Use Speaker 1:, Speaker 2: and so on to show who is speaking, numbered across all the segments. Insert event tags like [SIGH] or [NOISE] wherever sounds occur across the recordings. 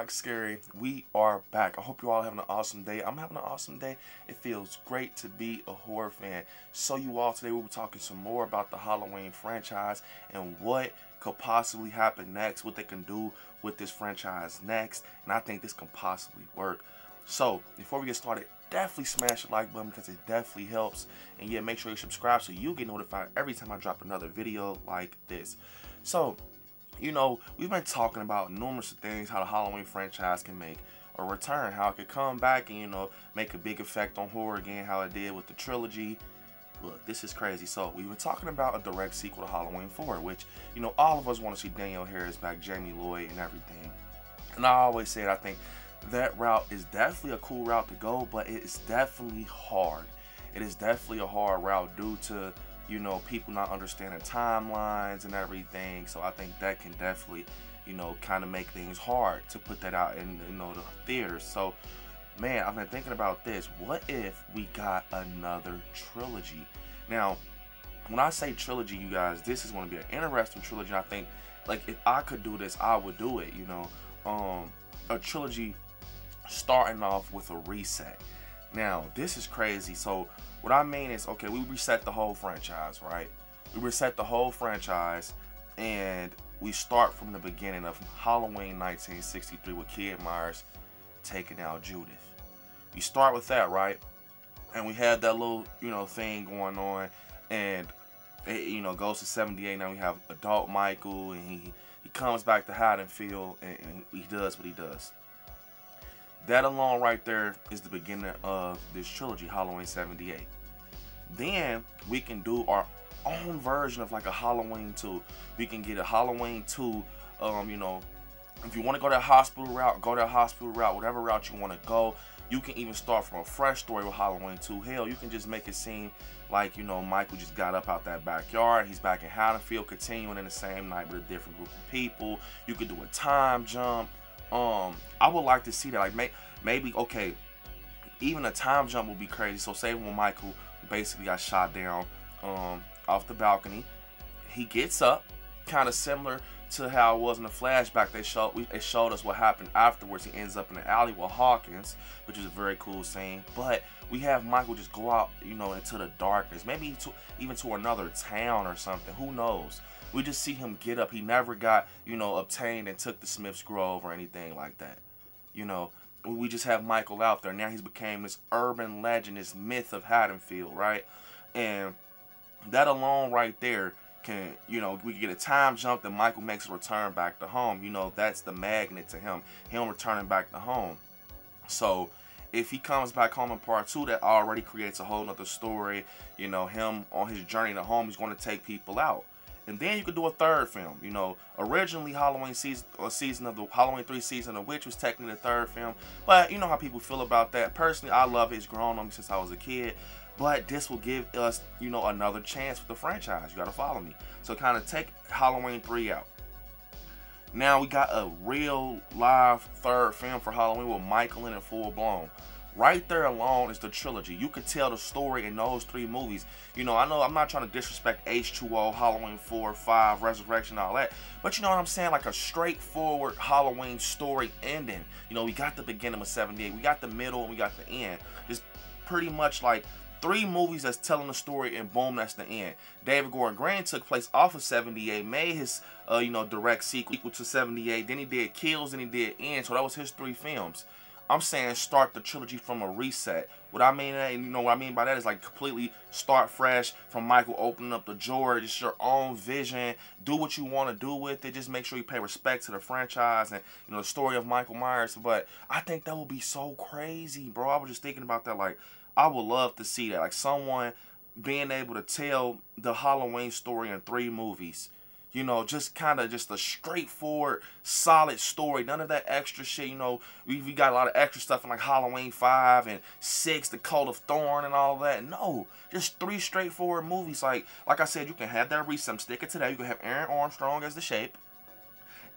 Speaker 1: Like Scary? We are back. I hope you all having an awesome day. I'm having an awesome day. It feels great to be a horror fan. So you all, today we'll be talking some more about the Halloween franchise and what could possibly happen next, what they can do with this franchise next, and I think this can possibly work. So, before we get started, definitely smash the like button because it definitely helps. And yeah, make sure you subscribe so you get notified every time I drop another video like this. So, you know, we've been talking about numerous things, how the Halloween franchise can make a return, how it could come back and, you know, make a big effect on horror again, how it did with the trilogy. Look, this is crazy. So, we were talking about a direct sequel to Halloween 4, which, you know, all of us want to see Danielle Harris back, Jamie Lloyd, and everything. And I always said, I think that route is definitely a cool route to go, but it is definitely hard. It is definitely a hard route due to you know, people not understanding timelines and everything. So I think that can definitely, you know, kind of make things hard to put that out in, you know, the theaters. So, man, I've been thinking about this. What if we got another trilogy? Now, when I say trilogy, you guys, this is going to be an interesting trilogy. I think, like, if I could do this, I would do it, you know. Um, a trilogy starting off with a reset. Now, this is crazy. So, what I mean is, okay, we reset the whole franchise, right? We reset the whole franchise, and we start from the beginning of Halloween 1963 with Kid Myers taking out Judith. We start with that, right? And we had that little, you know, thing going on, and it, you know, goes to 78. Now we have adult Michael, and he he comes back to Haddonfield, and, and he does what he does. That alone right there is the beginning of this trilogy, Halloween 78. Then we can do our own version of like a Halloween 2. We can get a Halloween 2, um, you know, if you want to go that hospital route, go that hospital route, whatever route you want to go. You can even start from a fresh story with Halloween 2. Hell, you can just make it seem like, you know, Michael just got up out that backyard. He's back in Haddonfield, continuing in the same night with a different group of people. You could do a time jump. Um, I would like to see that. Like, may, maybe okay, even a time jump would be crazy. So, say when Michael basically got shot down um, off the balcony, he gets up, kind of similar to how it was in the flashback. They showed we, they showed us what happened afterwards. He ends up in the alley with Hawkins, which is a very cool scene. But we have Michael just go out, you know, into the darkness, maybe to, even to another town or something. Who knows? We just see him get up. He never got, you know, obtained and took the Smith's Grove or anything like that. You know, we just have Michael out there. Now he's became this urban legend, this myth of Haddonfield, right? And that alone right there can, you know, we get a time jump that Michael makes a return back to home. You know, that's the magnet to him, him returning back to home. So if he comes back home in part two, that already creates a whole nother story. You know, him on his journey to home, he's going to take people out. And then you could do a third film. You know, originally Halloween season or season of the Halloween 3 season of which was technically the third film. But you know how people feel about that. Personally, I love it. It's grown on me since I was a kid. But this will give us, you know, another chance with the franchise. You gotta follow me. So kind of take Halloween 3 out. Now we got a real live third film for Halloween with Michael in it full blown. Right there alone is the trilogy. You could tell the story in those three movies. You know, I know I'm not trying to disrespect H2O, Halloween 4, 5, Resurrection, all that. But you know what I'm saying? Like a straightforward Halloween story ending. You know, we got the beginning of 78. We got the middle and we got the end. Just pretty much like three movies that's telling the story and boom that's the end david gordon green took place off of 78 made his uh, you know direct sequel equal to 78 then he did kills and he did end so that was his three films I'm saying start the trilogy from a reset. What I mean, and you know what I mean by that is like completely start fresh from Michael opening up the drawer. Just your own vision. Do what you want to do with it. Just make sure you pay respect to the franchise and you know the story of Michael Myers. But I think that would be so crazy, bro. I was just thinking about that. Like I would love to see that. Like someone being able to tell the Halloween story in three movies you know, just kind of just a straightforward, solid story. None of that extra shit. You know, we, we got a lot of extra stuff in like Halloween 5 and 6, The Cult of Thorn and all that. No, just three straightforward movies. Like like I said, you can have that reset. Stick it to that. You can have Airon Armstrong as the shape.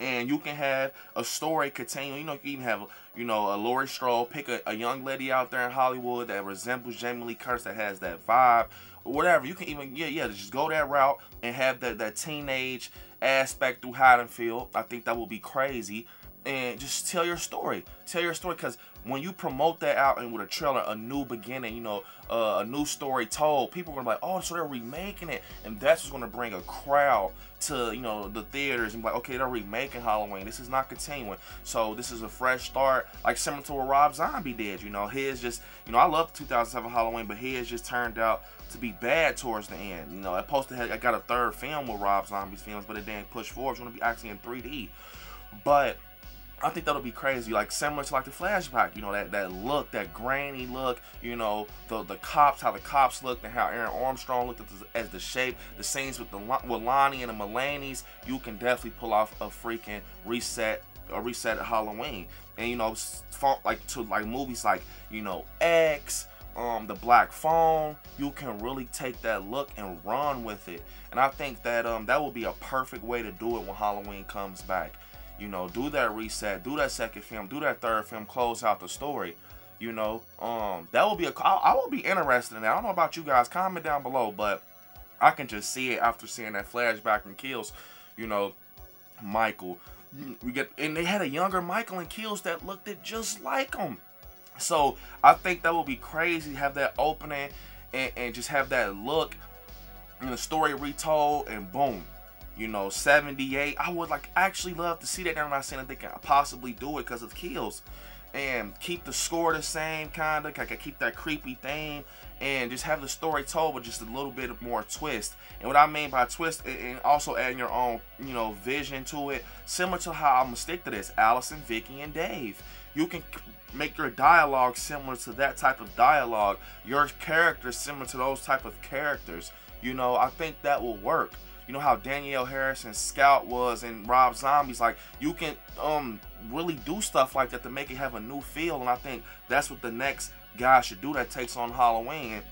Speaker 1: And you can have a story continue. You know, you can even have, you know, a Laurie Strode. Pick a, a young lady out there in Hollywood that resembles Jamie Lee Curtis that has that vibe or whatever. You can even yeah yeah just go that route and have that that teenage aspect through Haddonfield. I think that would be crazy. and just tell your story. Tell your story because when you promote that out and with a trailer, a new beginning, you know, uh, a new story told, people are gonna be like, oh, so they're remaking it, and that's what's gonna bring a crowd to you know the theaters and be like, okay, they're remaking Halloween. This is not continuing, so this is a fresh start, like similar to what Rob Zombie did. You know, his just, you know, I love 2007 Halloween, but his just turned out to be bad towards the end. You know, I posted, I got a third film with Rob Zombie's films, but it didn't push forward. It's gonna be actually in 3D, but I think that'll be crazy, like similar to like the flashback, you know, that that look, that grainy look, you know, the the cops, how the cops looked, and how Airon Armstrong looked the, as the shape, the scenes with the with Lonnie and the Mulaney's, you can definitely pull off a freaking reset, a reset at Halloween, and you know, like to like movies like you know X, um, the Black Phone, you can really take that look and run with it, and I think that um that will be a perfect way to do it when Halloween comes back you know, do that reset, do that second film, do that third film, close out the story. You know, um, that will be a. I, I will be interested in that. I don't know about you guys. Comment down below, but I can just see it after seeing that flashback and kills. You know, Michael. We get and they had a younger Michael and kills that looked it just like him. So I think that would be crazy. Have that opening and, and just have that look and the story retold and boom you know, 78. I would like actually love to see that. I'm not saying that they can possibly do it because of kills. And keep the score the same, kind of. Like, I keep that creepy theme and just have the story told with just a little bit more twist. And what I mean by twist, and also adding your own, you know, vision to it, similar to how I'm gonna stick to this, Allyson, Vicky, and Dave. You can make your dialogue similar to that type of dialogue. Your characters similar to those type of characters. You know, I think that will work you know how Danielle Harris and Scout was and Rob Zombie's like you can um really do stuff like that to make it have a new feel and I think that's what the next guy should do that takes on Halloween.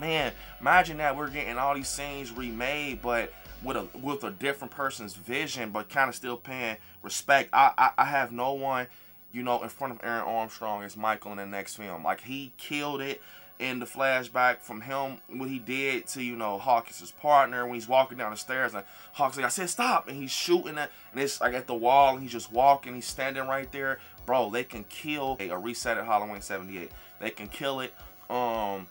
Speaker 1: Man, imagine that we're getting all these scenes remade but with a with a different person's vision but kind of still paying respect. I, I I have no one you know in front of Airon Armstrong as Michael in the next film. Like he killed it in the flashback from him what he did to you know Hawkins' partner when he's walking down the stairs and Hawkins like I said stop and he's shooting it and it's like at the wall and he's just walking he's standing right there. Bro they can kill a, a reset at Halloween 78 they can kill it um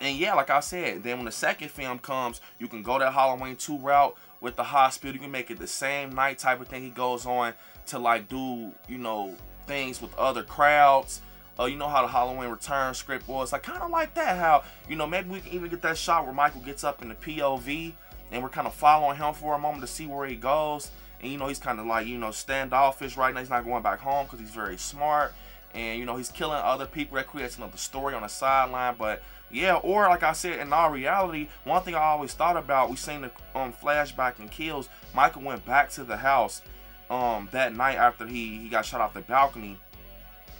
Speaker 1: and yeah like I said then when the second film comes you can go that Halloween 2 route with the hospital. You can make it the same night type of thing he goes on to like do you know things with other crowds uh, you know how the Halloween Return script was. I kind of like that. How you know maybe we can even get that shot where Michael gets up in the POV and we're kind of following him for a moment to see where he goes. And you know he's kind of like you know standoffish right now. He's not going back home because he's very smart. And you know he's killing other people. That creates another story on the sideline. But yeah, or like I said, in all reality, one thing I always thought about, we seen the um, flashback and kills. Michael went back to the house um, that night after he he got shot off the balcony,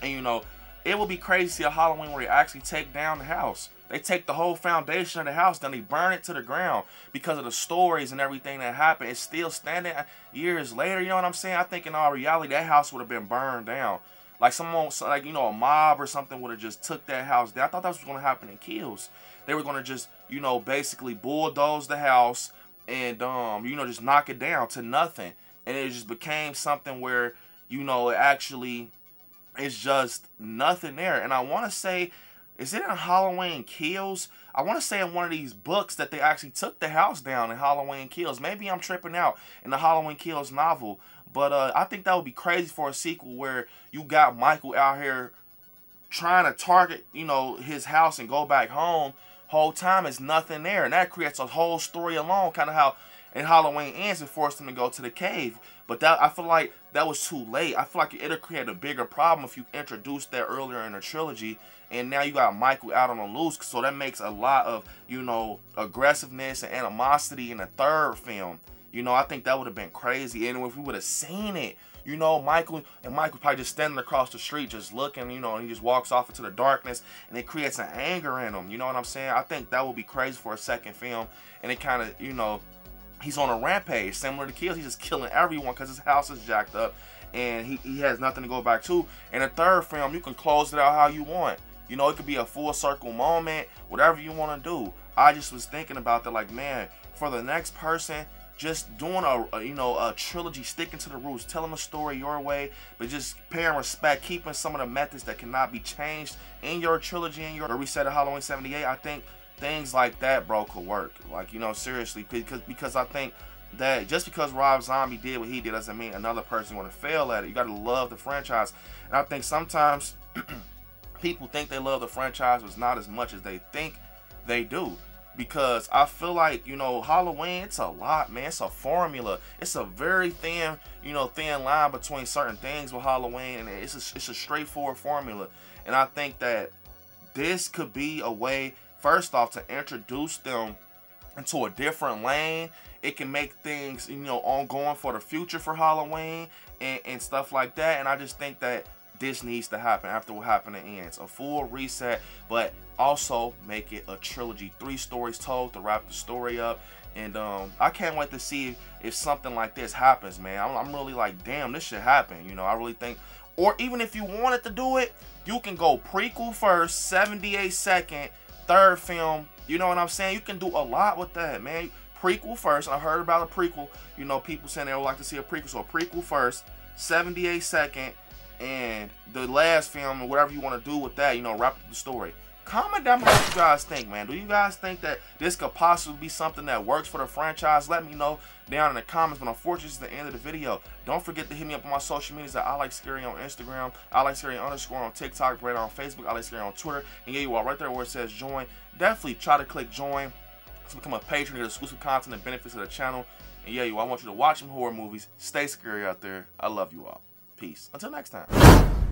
Speaker 1: and you know it would be crazy to see a Halloween where they actually take down the house. They take the whole foundation of the house, then they burn it to the ground because of the stories and everything that happened. It's still standing years later. You know what I'm saying? I think in all reality, that house would have been burned down. Like someone, like you know, a mob or something would have just took that house down. I thought that was going to happen in Kills. They were going to just, you know, basically bulldoze the house and, um, you know, just knock it down to nothing. And it just became something where, you know, it actually it's just nothing there. And I want to say, is it in Halloween Kills? I want to say in one of these books that they actually took the house down in Halloween Kills. Maybe I'm tripping out in the Halloween Kills novel. But uh, I think that would be crazy for a sequel where you got Michael out here trying to target, you know, his house and go back home. Whole time is nothing there. And that creates a whole story alone, kind of how and Halloween ends and forced him to go to the cave. But that I feel like that was too late. I feel like it'll create a bigger problem if you introduced that earlier in the trilogy. And now you got Michael out on the loose. So that makes a lot of, you know, aggressiveness and animosity in the third film. You know, I think that would have been crazy. And if we would have seen it, you know, Michael and Michael probably just standing across the street, just looking, you know, and he just walks off into the darkness, and it creates an anger in him. You know what I'm saying? I think that would be crazy for a second film, and it kind of, you know, he's on a rampage, similar to Kills. He's just killing everyone because his house is jacked up and he, he has nothing to go back to. and the third film, you can close it out how you want. You know, it could be a full circle moment, whatever you want to do. I just was thinking about that, like, man, for the next person, just doing a, a, you know a trilogy, sticking to the roots, telling the story your way, but just paying respect, keeping some of the methods that cannot be changed in your trilogy in your reset of Halloween 78. I think things like that, bro, could work. Like you know, seriously, because because I think that just because Rob Zombie did what he did doesn't mean another person going to fail at it. You got to love the franchise, and I think sometimes [CLEARS THROAT] people think they love the franchise, but not as much as they think they do. Because I feel like you know Halloween it's a lot man. It's a formula. It's a very thin you know thin line between certain things with Halloween and it's a, it's a straightforward formula. And I think that this could be a way first off to introduce them into a different lane it can make things you know ongoing for the future for Halloween and, and stuff like that and I just think that this needs to happen after what happened to Ends. A full reset, but also make it a trilogy. Three stories told to wrap the story up. And um, I can't wait to see if something like this happens, man. I'm, I'm really like, damn, this should happen. You know, I really think, or even if you wanted to do it, you can go prequel first, 78 second, third film. You know what I'm saying? You can do a lot with that, man. Prequel first. I heard about a prequel. You know, people saying they would like to see a prequel. So a prequel first, 78 second, and the last film whatever you want to do with that, you know, wrap up the story. Comment down below what you guys think, man. Do you guys think that this could possibly be something that works for the franchise? Let me know down in the comments. But unfortunately, it's the end of the video. Don't forget to hit me up on my social medias I Like Scary on Instagram, I Like Scary underscore on TikTok, right on Facebook, I Like Scary on Twitter. And yeah, you are right there where it says join. Definitely try to click join to become a patron, get exclusive content and benefits of the channel. And yeah, you, I want you to watch some horror movies. Stay scary out there. I love you all. Peace. Until next time.